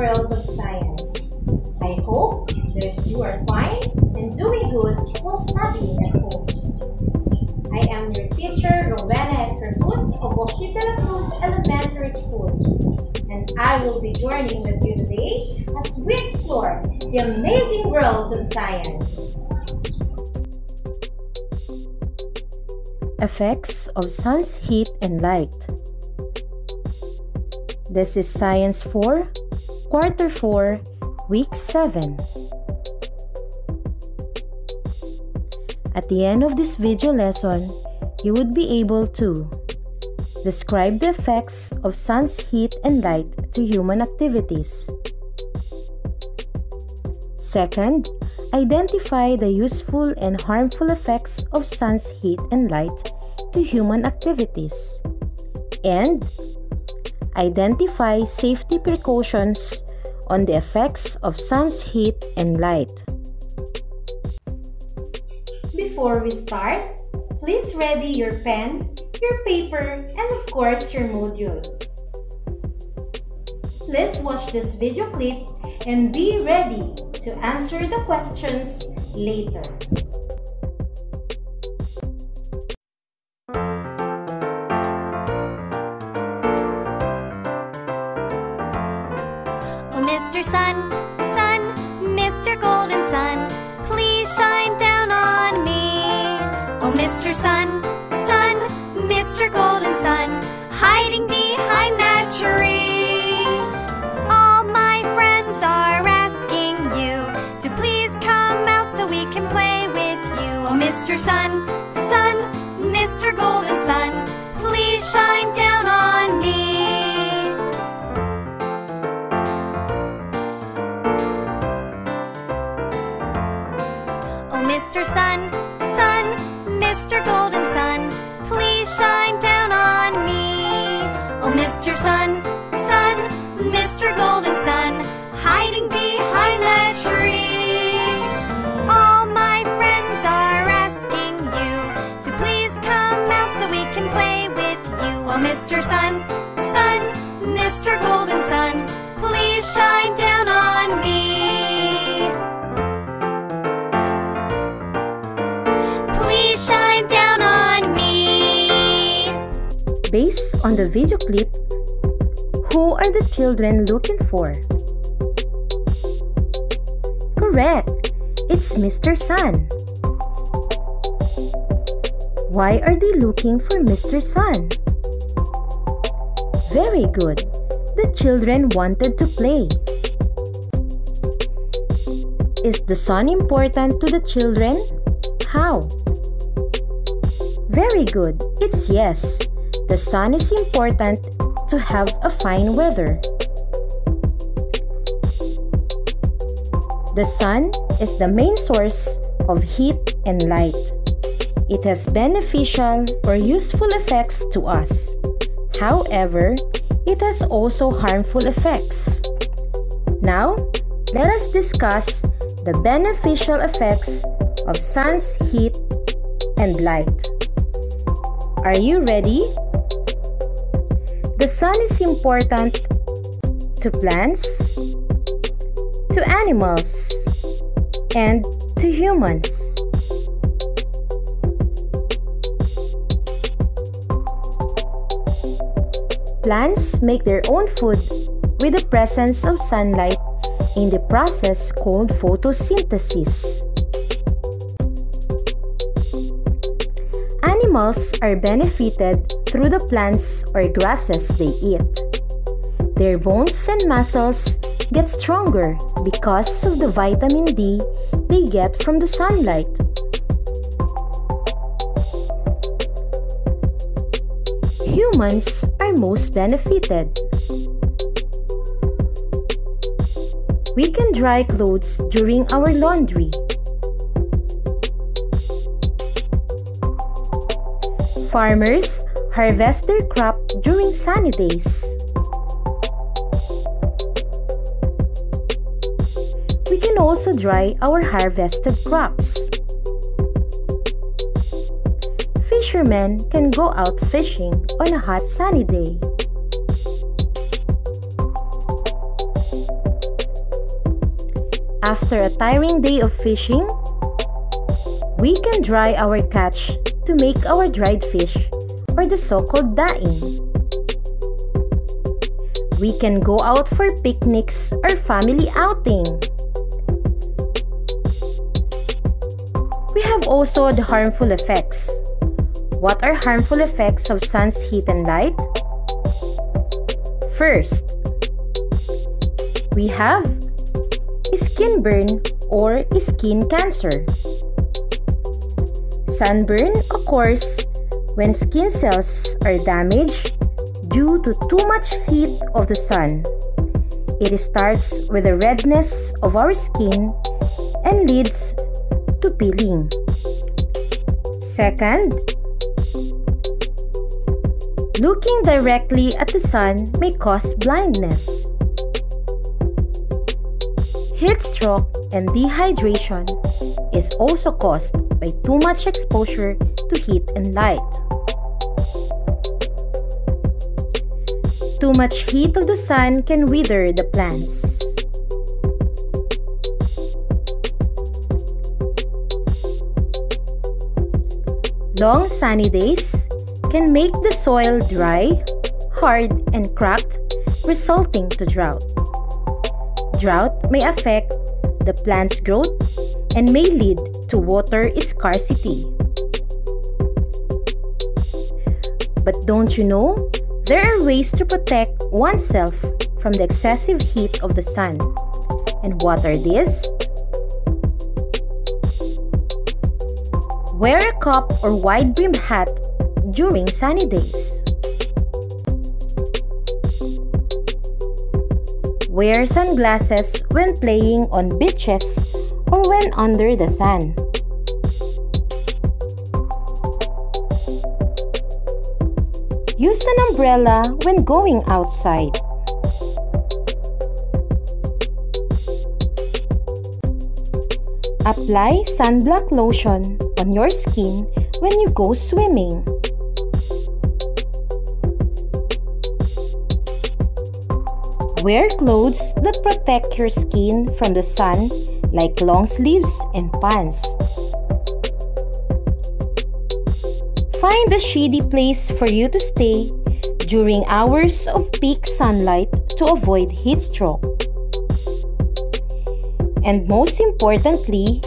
world of science. I hope that you are fine and doing good while studying at home. I am your teacher, Rowena S. Corpuz of Dela Cruz Elementary School, and I will be joining with you today as we explore the amazing world of science. Effects of sun's heat and light. This is Science 4, Quarter 4, Week 7. At the end of this video lesson, you would be able to describe the effects of sun's heat and light to human activities. Second, identify the useful and harmful effects of sun's heat and light to human activities. And identify safety precautions on the effects of sun's heat and light. Before we start, please ready your pen, your paper, and of course your module. Please watch this video clip and be ready to answer the questions later. Mr. Sun, Sun, Mr. Golden Sun, please shine down on me. Oh, Mr. Sun, Sun, Mr. Golden Sun, please shine down on me. Oh, Mr. Sun, Sun, Mr. Golden shine down on me. Please shine down on me. Based on the video clip, who are the children looking for? Correct! It's Mr. Sun. Why are they looking for Mr. Sun? Very good. The children wanted to play. Is the sun important to the children? How? Very good. It's yes. The sun is important to have a fine weather. The sun is the main source of heat and light. It has beneficial or useful effects to us. However, it has also harmful effects. Now, let us discuss the beneficial effects of sun's heat and light. Are you ready? The sun is important to plants, to animals, and to humans. Plants make their own food with the presence of sunlight in the process called photosynthesis. Animals are benefited through the plants or grasses they eat. Their bones and muscles get stronger because of the vitamin D they get from the sunlight. Humans are most benefited. We can dry clothes during our laundry. Farmers harvest their crop during sunny days. We can also dry our harvested crops. Fishermen can go out fishing on a hot sunny day. After a tiring day of fishing, we can dry our catch to make our dried fish or the so-called daing. We can go out for picnics or family outing. We have also the harmful effects. What are harmful effects of sun's heat and light? First, we have skin burn or skin cancer. Sunburn occurs when skin cells are damaged due to too much heat of the sun. It starts with the redness of our skin and leads to peeling. Second, looking directly at the sun may cause blindness. Heat stroke and dehydration is also caused by too much exposure to heat and light. Too much heat of the sun can wither the plants. Long sunny days can make the soil dry, hard, and cracked, resulting to drought. Drought may affect the plant's growth and may lead to water scarcity. But don't you know, there are ways to protect oneself from the excessive heat of the sun. And what are these? Wear a cap or wide brimmed hat during sunny days. Wear sunglasses when playing on beaches or when under the sun. Use an umbrella when going outside. Apply sunblock lotion on your skin when you go swimming. Wear clothes that protect your skin from the sun like long sleeves and pants. Find a shady place for you to stay during hours of peak sunlight to avoid heat stroke. And most importantly,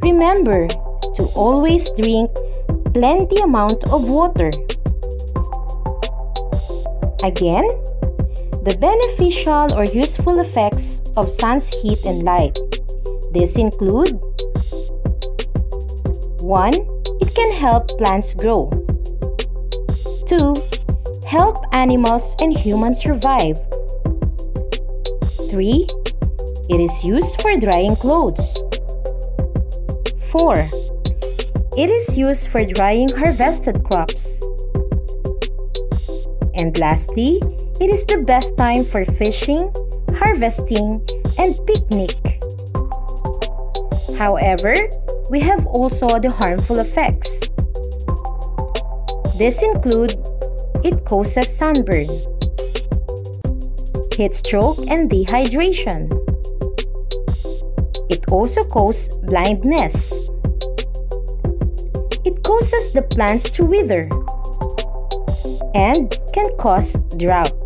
remember to always drink plenty amount of water. Again, the beneficial or useful effects of sun's heat and light. These include 1. It can help plants grow. 2. Help animals and humans survive. 3. It is used for drying clothes. 4. It is used for drying harvested crops. And lastly, it is the best time for fishing, harvesting, and picnic. However, we have also the harmful effects. This include it causes sunburn, heat stroke, and dehydration. It also causes blindness. It causes the plants to wither and can cause drought.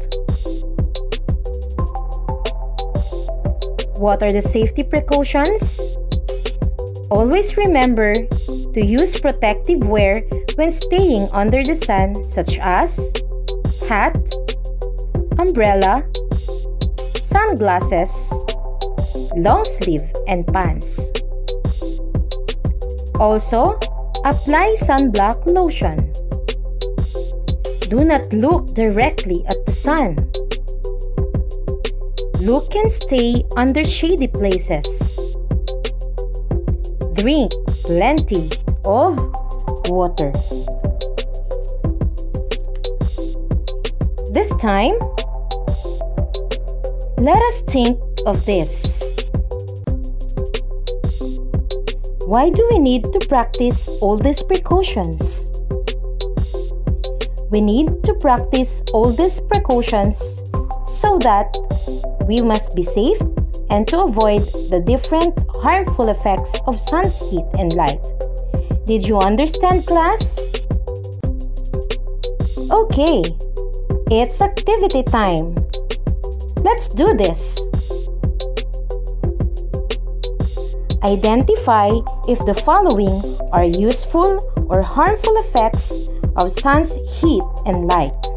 What are the safety precautions? Always remember to use protective wear when staying under the sun such as hat, umbrella, sunglasses, long sleeve and pants. Also, apply sunblock lotion. Do not look directly at the sun. Look and stay under shady places. Drink plenty of water. This time, let us think of this. Why do we need to practice all these precautions? We need to practice all these precautions so that we must be safe and to avoid the different harmful effects of sun's heat and light. Did you understand, class? Okay, it's activity time. Let's do this. Identify if the following are useful or harmful effects of sun's heat and light.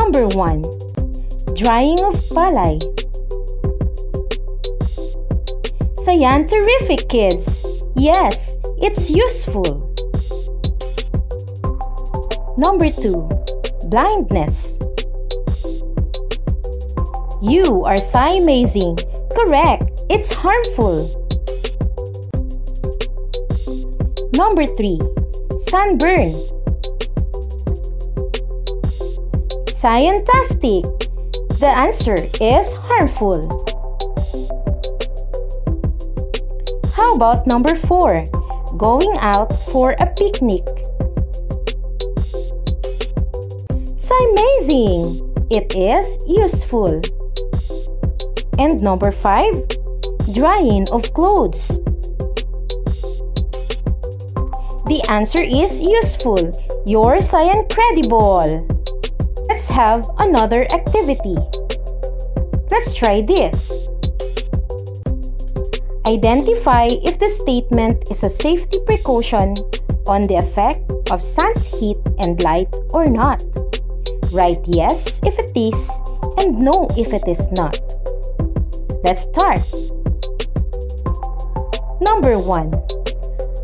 Number 1. Drying of palay. Sayan terrific kids! Yes, it's useful. Number 2. Blindness. You are amazing. Correct, it's harmful. Number 3. Sunburn. Scientastic. The answer is harmful. How about number 4? Going out for a picnic. Amazing! It is useful. And number 5, drying of clothes. The answer is useful. You're so incredible. Have another activity. Let's try this. Identify if the statement is a safety precaution on the effect of sun's heat and light or not. Write yes if it is and no if it is not. Let's start. Number 1.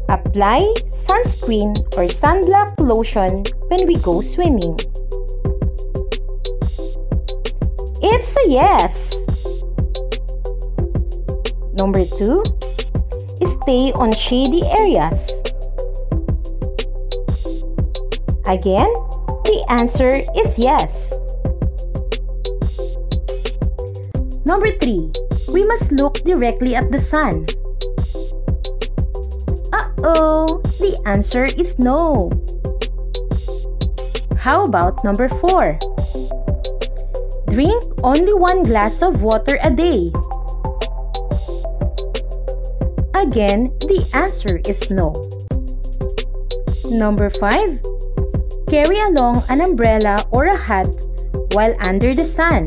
Apply sunscreen or sunblock lotion when we go swimming. It's a yes. Number 2. Stay on shady areas. Again, the answer is yes. Number 3. We must look directly at the sun. Uh-oh, the answer is no. How about number 4? Drink only one glass of water a day. Again, the answer is no. Number 5. Carry along an umbrella or a hat while under the sun.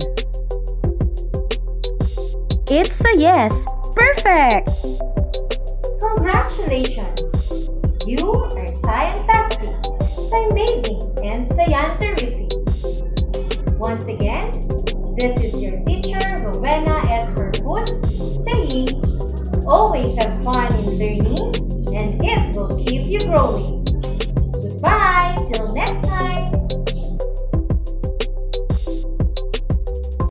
It's a yes. Perfect!